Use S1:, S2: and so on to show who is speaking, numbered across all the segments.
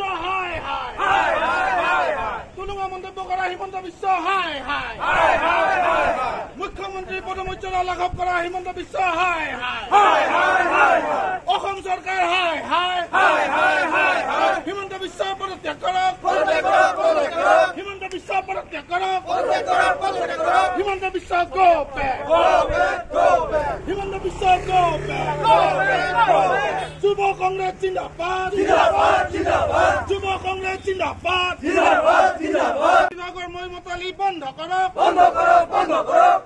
S1: বিশ্ব কোনোবা মন্তব্য কৰা হিমন্ত বিশ্ব মুখ্যমন্ত্ৰী পদমৰ্যদা লাঘৱ কৰা হিমন্ত বিশ্ব অসম চৰকাৰ হায় হায়। হিমন্ত বিশ্ব পদত্যাগ কৰক। হিমন্ত বিশ্ব পদত্যাগ কৰক। হিমন্ত বিশ্ব হিমন্ত বিশ্ব যুৱ কংগ্ৰেছ জিন্দাবাদ। যুৱ কংগ্ৰেছ জিন্দাবাদ। বিভাগৰ মই মতালি বন্ধ কৰক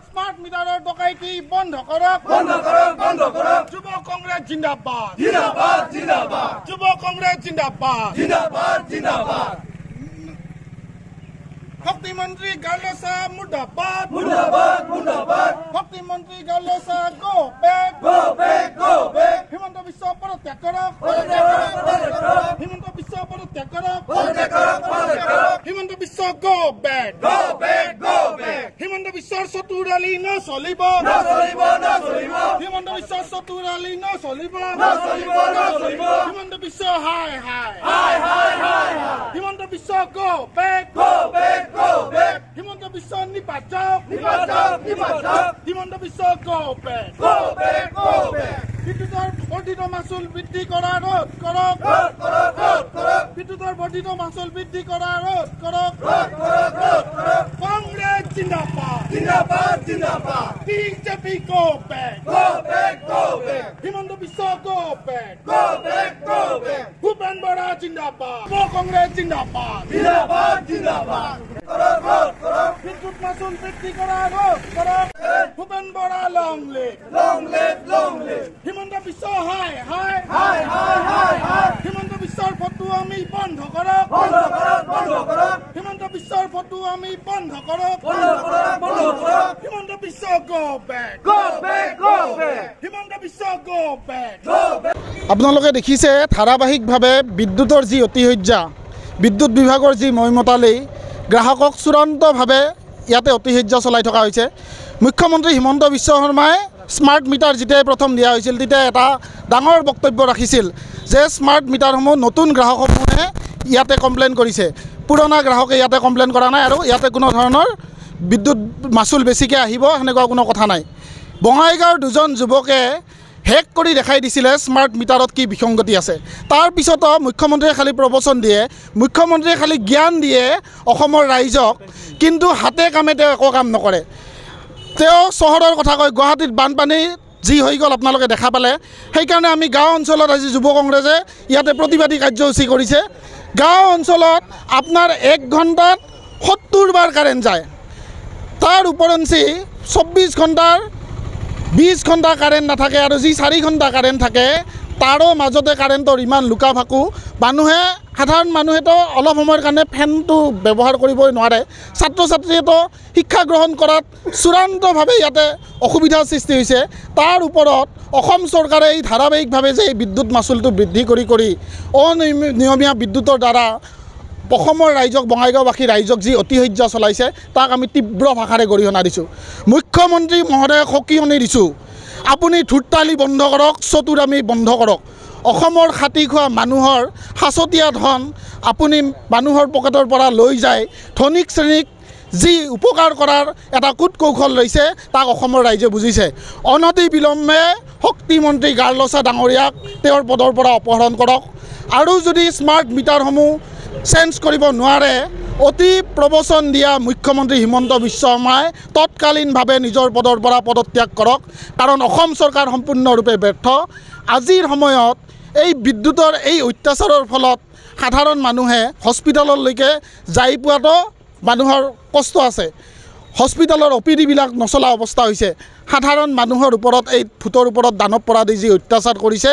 S1: স্মাৰ্ট মিটাৰৰ ডকাইতি বন্ধ কৰক যুৱ কংগ্ৰেছ জিন্দাবাদ। যুৱ কংগ্ৰেছ জিন্দাবাদ। শক্তিমন্ত্ৰী গাৰ্লছা মুৰ্দাবাদ শক্তিমন্ত্ৰী Garlsa go back Himanta Himanta Biswa go back Himanta বিশ্বৰ চতুৰালি নচলিব হিমন্ত বিশ্বৰ চতুৰালি নচলিব হিমন্ত বিশ্ব হাই হাই হিমন্ত বিশ্ব গো বেক হিমন্ত বিশ্ব নিপাত যাওক হিমন্ত বিশ্ব গো বেক বিদ্যুতৰ বৰ্ধিত মাচুল বৃদ্ধি কৰা ৰোধ কৰক বিদ্যুতৰ বৰ্ধিত মাচুল বৃদ্ধি কৰা ৰোধ কৰক জিন্দাবাদ BJP go back Himanta Biswa go back Bhupen Bora জিন্দাবাদ যুৱ কংগ্ৰেছ জিন্দাবাদ বিদ্যুৎ মাচুল বৃদ্ধি কৰা ৰোধ কৰক ভূপেন বৰা লং লিভ হিমন্ত বিশ্ব হাই হাই হিমন্ত বিশ্বৰ ফটো আমি বন্ধ কৰক হিমন্ত বিশ্বৰ ফটো আমি বন্ধ কৰক Himanta Biswa go back Himanta Biswa go back
S2: আপোনালোকে দেখিছে ধাৰাবাহিকভাৱে বিদ্যুতৰ যি অতিশয্যা বিদ্যুৎ বিভাগৰ যি মৈমতালি গ্ৰাহকক চূড়ান্তভাৱে ইয়াতে অতিশয্যা চলাই থকা হৈছে। মুখ্যমন্ত্ৰী হিমন্ত বিশ্ব শৰ্মাই স্মাৰ্ট মিটাৰ যেতিয়াই প্ৰথম দিয়া হৈছিল তেতিয়া এটা ডাঙৰ বক্তব্য ৰাখিছিল যে স্মাৰ্ট মিটাৰসমূহ নতুন গ্ৰাহকসমূহে ইয়াতে কমপ্লেইন কৰিছে। পুৰণা গ্ৰাহকে ইয়াতে কমপ্লেইন কৰা নাই আৰু ইয়াতে কোনো ধৰণৰ বিদ্যুৎ মাচুল বেছিকৈ আহিব সেনেকুৱা কোনো কথা নাই। বঙাইগাঁৱৰ দুজন যুৱকে হেক কৰি দেখাই দিছিলে স্মাৰ্ট মিটাৰত কি বিসংগতি আছে। তাৰপিছতো মুখ্যমন্ত্ৰীয়ে খালী প্ৰবচন দিয়ে মুখ্যমন্ত্ৰীয়ে খালী জ্ঞান দিয়ে অসমৰ ৰাইজক কিন্তু হাতে কামে তেওঁ একো কাম নকৰে। তেওঁ চহৰৰ কথা কয় গুৱাহাটীত বানপানী যি হৈ গ'ল আপোনালোকে দেখা পালে। সেইকাৰণে আমি গাঁও অঞ্চলত আজি যুৱ কংগ্ৰেছে ইয়াতে প্ৰতিবাদী কাৰ্যসূচী কৰিছে। গাঁও অঞ্চলত আপোনাৰ এক ঘণ্টাত সত্তৰ বাৰ কাৰেণ্ট যায়। তাৰ ওপৰঞ্চি চৌব্বিছ ঘণ্টাৰ বিছ ঘণ্টা কাৰেণ্ট নাথাকে আৰু যি চাৰি ঘণ্টা কাৰেণ্ট থাকে তাৰো মাজতে কাৰেণ্টৰ ইমান লুকা ভাকু মানুহে সাধাৰণ মানুহেতো অলপ সময়ৰ কাৰণে ফেনটো ব্যৱহাৰ কৰিবই নোৱাৰে। ছাত্ৰ ছাত্ৰীয়েতো শিক্ষা গ্ৰহণ কৰাত চূড়ান্তভাৱে ইয়াতে অসুবিধাৰ সৃষ্টি হৈছে। তাৰ ওপৰত অসম চৰকাৰে এই ধাৰাবাহিকভাৱে যে এই বিদ্যুৎ মাচুলটো বৃদ্ধি কৰি কৰি অনিয়মীয়া বিদ্যুতৰ দ্বাৰা অসমৰ ৰাইজক বঙাইগাঁওবাসী ৰাইজক যি অতিশয্যা চলাইছে তাক আমি তীব্ৰ ভাষাৰে গৰিহণা দিছোঁ। মুখ্যমন্ত্ৰী মহোদয়ক সকিয়নি দিছোঁ। আপুনি ধূৰ্তালি বন্ধ কৰক চতুৰামি বন্ধ কৰক। অসমৰ খাটি খোৱা মানুহৰ সাঁচতীয়া ধন আপুনি মানুহৰ পকেটৰ পৰা লৈ যায়। ধনিক শ্ৰেণীক যি উপকাৰ কৰাৰ এটা কুট কৌশল লৈছে তাক অসমৰ ৰাইজে বুজিছে। অনতি বিলম্বে শক্তিমন্ত্ৰী গাৰ্লছা ডাঙৰীয়াক তেওঁৰ পদৰ পৰা অপহৰণ কৰক। আৰু যদি স্মাৰ্ট মিটাৰসমূহ চেঞ্জ কৰিব নোৱাৰে অতি প্ৰবচন দিয়া মুখ্যমন্ত্ৰী হিমন্ত বিশ্ব শৰ্মাই তৎকালীনভাৱে নিজৰ পদৰ পৰা পদত্যাগ কৰক কাৰণ অসম চৰকাৰ সম্পূৰ্ণৰূপে ব্যৰ্থ। আজিৰ সময়ত এই বিদ্যুতৰ এই অত্যাচাৰৰ ফলত সাধাৰণ মানুহে হস্পিটেললৈকে যাই পোৱাটো মানুহৰ কষ্ট আছে। হস্পিটেলৰ অ' পি ডিবিলাক নচলা অৱস্থা হৈছে। সাধাৰণ মানুহৰ ওপৰত এই ভোটৰ ওপৰত দানৱ পৰা দি যি অত্যাচাৰ কৰিছে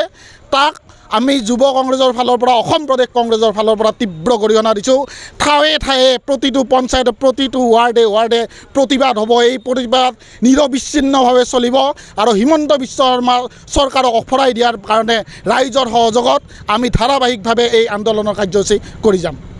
S2: তাক আমি যুৱ কংগ্ৰেছৰ ফালৰ পৰা অসম প্ৰদেশ কংগ্ৰেছৰ ফালৰ পৰা তীব্ৰ গৰিহণা দিছোঁ। ঠায়ে ঠায়ে প্ৰতিটো পঞ্চায়তে প্ৰতিটো ৱাৰ্ডে ৱাৰ্ডে প্ৰতিবাদ হ'ব। এই প্ৰতিবাদ নিৰবিচ্ছিন্নভাৱে চলিব আৰু হিমন্ত বিশ্ব শৰ্মা চৰকাৰক অফৰাই দিয়াৰ কাৰণে ৰাইজৰ সহযোগত আমি ধাৰাবাহিকভাৱে এই আন্দোলনৰ কাৰ্যসূচী কৰি যাম।